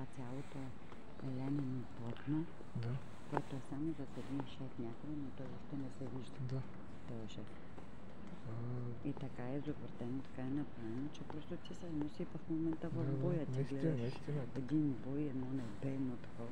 това цялото лянено плътно, да. което е само за един шеф някъде, но той още не се вижда. Да. Той е шеф. А... И така е завъртено, така е направено, че просто ти се носи в момента в да, боя. Да, ти наистина, гледаш наистина. един бой, едно небе, едно такова.